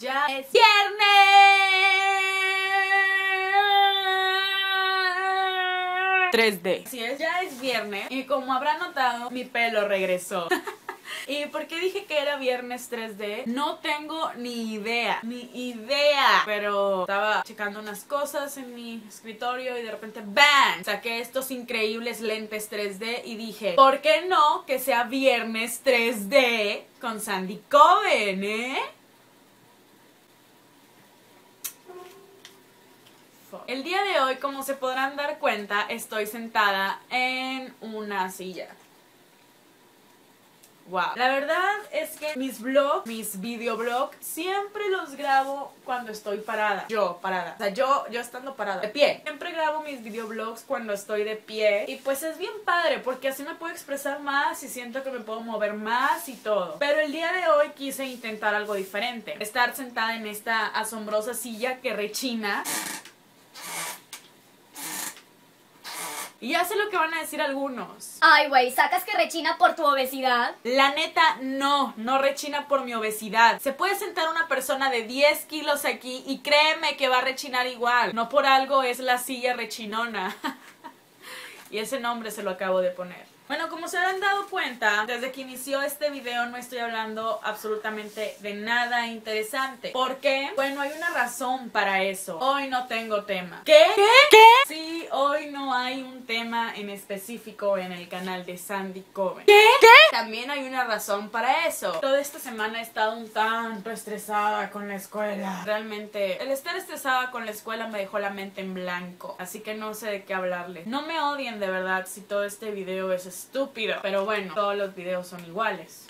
Ya es viernes. 3D. Así es, ya es viernes y como habrán notado, mi pelo regresó. ¿Y por qué dije que era viernes 3D? No tengo ni idea, ni idea. Pero estaba checando unas cosas en mi escritorio y de repente ¡BAM! Saqué estos increíbles lentes 3D y dije, ¿por qué no que sea viernes 3D con Sandy Coven, eh? El día de hoy, como se podrán dar cuenta, estoy sentada en una silla. Wow. La verdad es que mis vlogs, mis videoblogs, siempre los grabo cuando estoy parada. Yo, parada. O sea, yo, yo estando parada. De pie. Siempre grabo mis videoblogs cuando estoy de pie. Y pues es bien padre porque así me puedo expresar más y siento que me puedo mover más y todo. Pero el día de hoy quise intentar algo diferente. Estar sentada en esta asombrosa silla que rechina. Y ya sé lo que van a decir algunos. Ay, güey, ¿sacas que rechina por tu obesidad? La neta, no, no rechina por mi obesidad. Se puede sentar una persona de 10 kilos aquí y créeme que va a rechinar igual. No por algo es la silla rechinona. y ese nombre se lo acabo de poner. Bueno, como se habrán dado cuenta, desde que inició este video no estoy hablando absolutamente de nada interesante. ¿Por qué? Bueno, hay una razón para eso. Hoy no tengo tema. ¿Qué? ¿Qué? ¿Qué? Sí, hoy no hay un tema en específico en el canal de Sandy Coven. ¿Qué? ¿Qué? También hay una razón para eso. Toda esta semana he estado un tanto estresada con la escuela. Realmente, el estar estresada con la escuela me dejó la mente en blanco. Así que no sé de qué hablarle. No me odien de verdad si todo este video es estúpido. Pero bueno, todos los videos son iguales.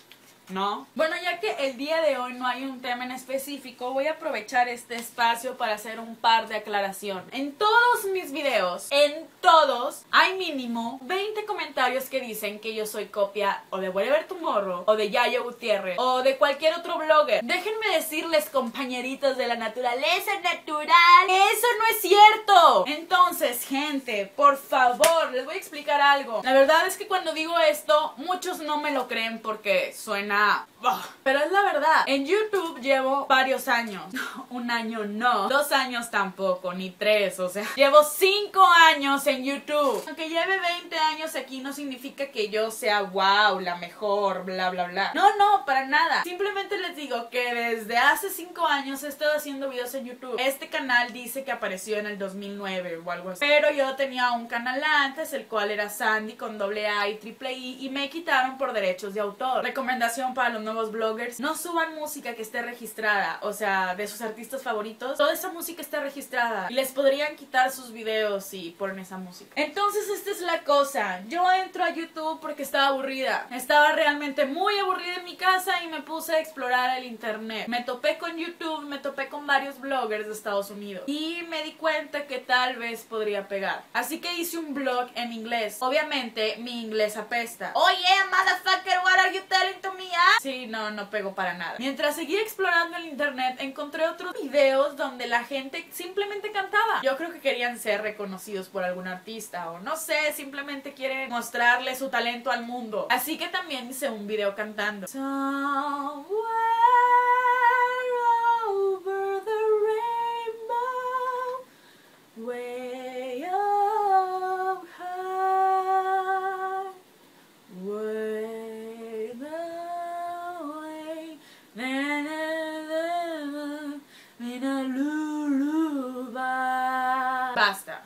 ¿No? Bueno, ya que el día de hoy no hay un tema en específico, voy a aprovechar este espacio para hacer un par de aclaraciones. En todos mis videos, en todos, hay mínimo 20 comentarios que dicen que yo soy copia o de Whatever Tomorrow, o de Yayo Gutiérrez, o de cualquier otro blogger. Déjenme decirles, compañeritos de la naturaleza natural, eso no es cierto. Entonces, gente, por favor, les voy a explicar algo. La verdad es que cuando digo esto, muchos no me lo creen porque suena Yeah. pero es la verdad. En YouTube llevo varios años. Un año no. Dos años tampoco, ni tres. O sea, llevo cinco años en YouTube. Aunque lleve 20 años aquí no significa que yo sea wow, la mejor, bla, bla, bla. No, no, para nada. Simplemente les digo que desde hace cinco años he estado haciendo videos en YouTube. Este canal dice que apareció en el 2009 o algo así. Pero yo tenía un canal antes, el cual era Sandy con doble A y triple I, y me quitaron por derechos de autor. Recomendación para los nuevos bloggers, no suban música que esté registrada, o sea, de sus artistas favoritos, toda esa música está registrada y les podrían quitar sus videos si ponen esa música. Entonces esta es la cosa, yo entro a YouTube porque estaba aburrida, estaba realmente muy aburrida en mi casa y me puse a explorar el internet. Me topé con YouTube, me topé con varios bloggers de Estados Unidos y me di cuenta que tal vez podría pegar. Así que hice un blog en inglés. Obviamente mi inglés apesta. Yeah, motherfucker, what are you telling to me? Ah? No, no pego para nada. Mientras seguía explorando el internet, encontré otros videos donde la gente simplemente cantaba. Yo creo que querían ser reconocidos por algún artista o no sé, simplemente quieren mostrarle su talento al mundo. Así que también hice un video cantando. Somewhere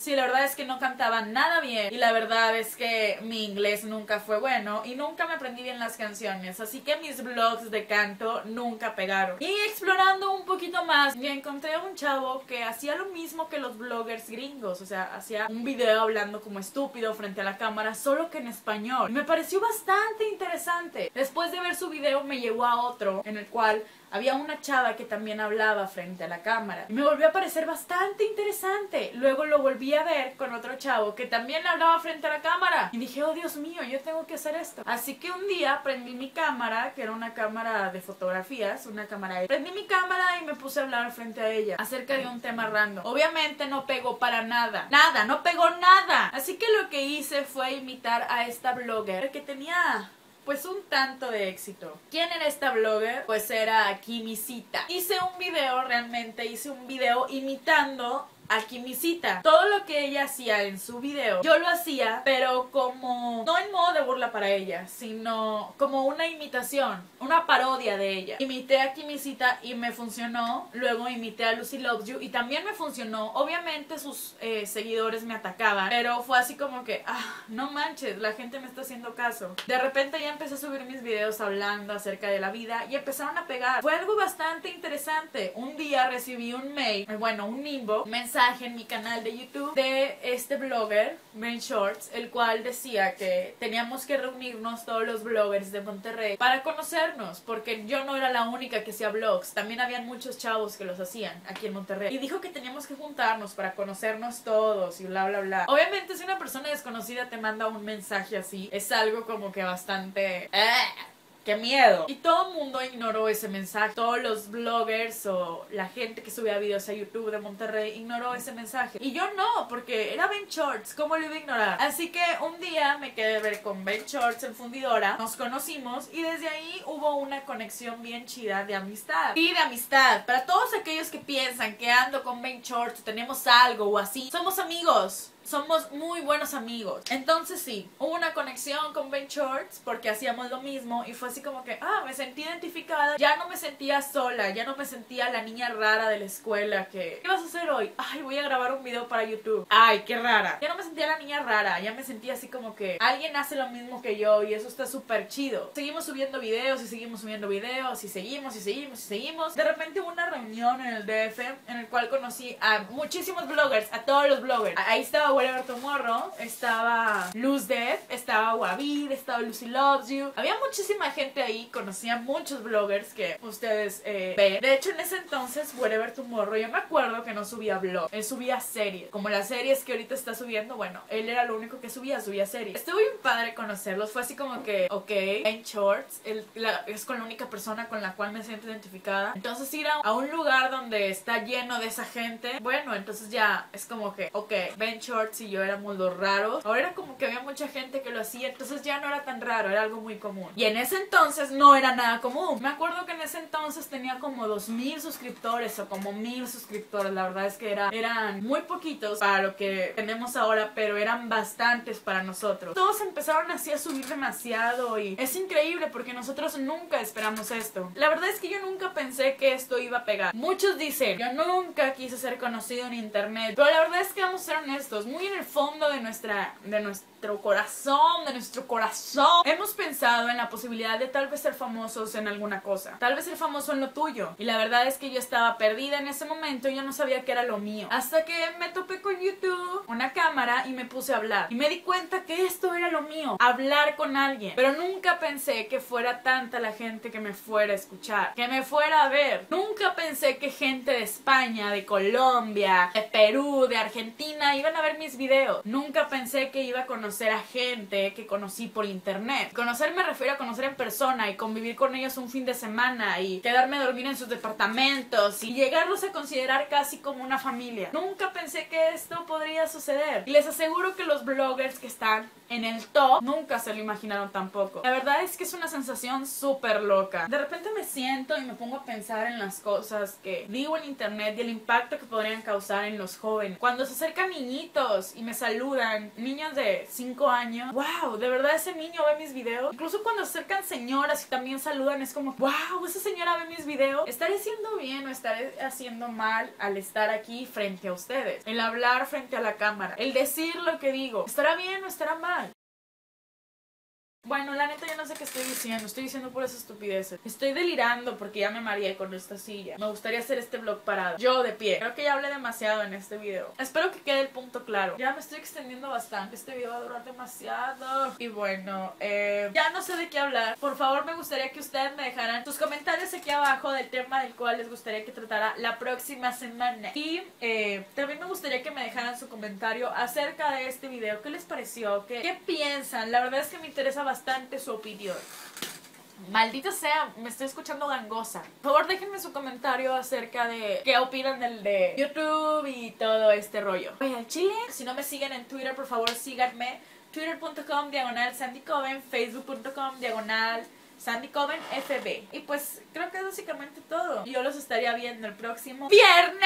Sí, la verdad es que no cantaba nada bien y la verdad es que mi inglés nunca fue bueno y nunca me aprendí bien las canciones, así que mis vlogs de canto nunca pegaron. Y explorando un poquito más, me encontré a un chavo que hacía lo mismo que los bloggers gringos, o sea, hacía un video hablando como estúpido frente a la cámara, solo que en español. Me pareció bastante interesante. Después de ver su video me llevó a otro en el cual había una chava que también hablaba frente a la cámara. Y me volvió a parecer bastante interesante. Luego lo volví a ver con otro chavo que también hablaba frente a la cámara. Y dije, oh Dios mío, yo tengo que hacer esto. Así que un día prendí mi cámara, que era una cámara de fotografías, una cámara de... Prendí mi cámara y me puse a hablar frente a ella acerca de un tema random. Obviamente no pegó para nada. Nada, no pegó nada. Así que lo que hice fue imitar a esta blogger que tenía pues un tanto de éxito. ¿Quién era esta blogger? Pues era Kimisita. Hice un video, realmente hice un video imitando aquí mi cita. Todo lo que ella hacía en su video, yo lo hacía, pero como no en modo de burla para ella, sino como una imitación, una parodia de ella. Imité a cita y me funcionó. Luego imité a Lucy Loves You y también me funcionó. Obviamente sus eh, seguidores me atacaban, pero fue así como que, ah, no manches, la gente me está haciendo caso. De repente ya empecé a subir mis videos hablando acerca de la vida y empezaron a pegar. Fue algo bastante interesante. Un día recibí un mail, bueno, un inbox, mensaje en mi canal de YouTube de este blogger, Ben Shorts, el cual decía que teníamos que reunirnos todos los bloggers de Monterrey para conocernos, porque yo no era la única que hacía blogs, también habían muchos chavos que los hacían aquí en Monterrey. Y dijo que teníamos que juntarnos para conocernos todos y bla, bla, bla. Obviamente si una persona desconocida te manda un mensaje así, es algo como que bastante... ¡eh! ¡Qué miedo! Y todo el mundo ignoró ese mensaje. Todos los bloggers o la gente que subía videos a YouTube de Monterrey ignoró ese mensaje. Y yo no, porque era Ben Shorts. ¿Cómo lo iba a ignorar? Así que un día me quedé a ver con Ben Shorts en Fundidora. Nos conocimos y desde ahí hubo una conexión bien chida de amistad. Y de amistad. Para todos aquellos que piensan que ando con Ben Shorts, tenemos algo o así, somos amigos somos muy buenos amigos. Entonces sí, hubo una conexión con Ben Shorts porque hacíamos lo mismo y fue así como que, ah, me sentí identificada. Ya no me sentía sola, ya no me sentía la niña rara de la escuela que, ¿qué vas a hacer hoy? Ay, voy a grabar un video para YouTube. Ay, qué rara. Ya no me sentía la niña rara, ya me sentía así como que alguien hace lo mismo que yo y eso está súper chido. Seguimos subiendo videos y seguimos subiendo videos y seguimos y seguimos y seguimos. De repente hubo una reunión en el DF en el cual conocí a muchísimos bloggers, a todos los bloggers. Ahí estaba Whatever Tomorrow, estaba Luz Death, estaba Wavid, estaba Lucy Loves You. Había muchísima gente ahí, conocía muchos bloggers que ustedes eh, ven. De hecho, en ese entonces, Whatever Tomorrow, yo me acuerdo que no subía blog, él subía series. Como las series que ahorita está subiendo, bueno, él era lo único que subía, subía series. Estuvo bien padre conocerlos, fue así como que, ok, en shorts, él, es con la única persona con la cual me siento identificada. Entonces ir a, un lugar donde está lleno de esa gente, bueno, entonces ya es como que, ok, Ben Shorts y yo éramos los raros. Ahora era como que había mucha gente que lo hacía, entonces ya no era tan raro, era algo muy común. Y en ese entonces no era nada común. Me acuerdo que en ese entonces tenía como 2000 suscriptores o como 1000 suscriptores. La verdad es que era, eran muy poquitos para lo que tenemos ahora, pero eran bastantes para nosotros. Todos empezaron así a subir demasiado y es increíble porque nosotros nunca esperamos esto. La verdad es que yo nunca pensé que esto iba a pegar. Muchos dicen, yo nunca quise ser conocido en internet, pero la verdad es que vamos a ser honestos, muy en el fondo de nuestra de nuestro corazón, de nuestro corazón, hemos pensado en la posibilidad de tal vez ser famosos en alguna cosa. Tal vez ser famoso en lo tuyo. Y la verdad es que yo estaba perdida en ese momento y yo no sabía que era lo mío. Hasta que me topé con YouTube, una cámara y me puse a hablar. Y me di cuenta que esto era lo mío, hablar con alguien. Pero nunca pensé que fuera tanta la gente que me fuera a escuchar, que me fuera a ver. Nunca pensé que gente de España, de Colombia, de Perú, de Argentina iban a ver videos. Nunca pensé que iba a conocer a gente que conocí por internet. Conocer me refiero a conocer en persona y convivir con ellos un fin de semana y quedarme a dormir en sus departamentos y llegarlos a considerar casi como una familia. Nunca pensé que esto podría suceder. Y les aseguro que los bloggers que están en el top nunca se lo imaginaron tampoco. La verdad es que es una sensación súper loca. De repente me siento y me pongo a pensar en las cosas que digo en internet y el impacto que podrían causar en los jóvenes. Cuando se acercan niñitos y me saludan, niños de 5 años, wow, de verdad ese niño ve mis videos. Incluso cuando acercan señoras y también saludan, es como, wow, esa señora ve mis videos. ¿Estaré haciendo bien o estaré haciendo mal al estar aquí frente a ustedes? El hablar frente a la cámara, el decir lo que digo, ¿estará bien o estará mal? Bueno, la neta yo no sé qué estoy diciendo, estoy diciendo puras estupideces. Estoy delirando porque ya me mareé con esta silla. Me gustaría hacer este vlog parado, yo de pie. Creo que ya hablé demasiado en este video. Espero que quede el punto claro. Ya me estoy extendiendo bastante, este video va a durar demasiado. Y bueno, eh, ya no sé de qué hablar. Por favor, me gustaría que ustedes me dejaran sus comentarios aquí abajo del tema del cual les gustaría que tratara la próxima semana. Y eh, también me gustaría que me dejaran su comentario acerca de este video. ¿Qué les pareció? ¿Qué, piensan? La verdad es que me interesa bastante su opinión. Maldita sea, me estoy escuchando gangosa. Por favor, déjenme su comentario acerca de qué opinan del de YouTube y todo este rollo. Oye, Chile, si no me siguen en Twitter, por favor síganme twitter.com diagonal Sandy Coven, facebook.com diagonal Sandy Coven FB. Y pues creo que es básicamente todo. Yo los estaría viendo el próximo viernes.